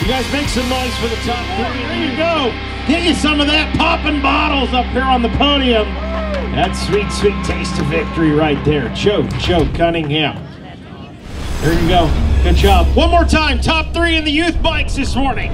You guys make some noise for the top three. There you go. Get you some of that popping bottles up here on the podium. That's sweet, sweet taste of victory right there. Joe, Joe Cunningham. There you go. Good job. One more time. Top three in the youth bikes this morning.